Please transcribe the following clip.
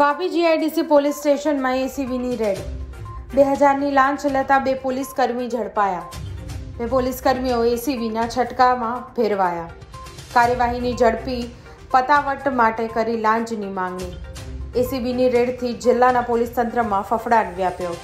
Vapi GIDC police સ્ટેશનમાં એસીબીની red. બે હજારની લાંચ લેતા બે પોલીસ કર્મી ઝડપાયા. બે પોલીસ કર્મીઓ એસીબીના છટકામાં ફેરવાયા કાર્યવાહીની ઝડપી પતાવટ માટે કરી લાંચની માંગણી. એસીબીની રેડથી જિલ્લાના પોલીસ તંત્રમાં ફફડાટ વ્યાપ્યો.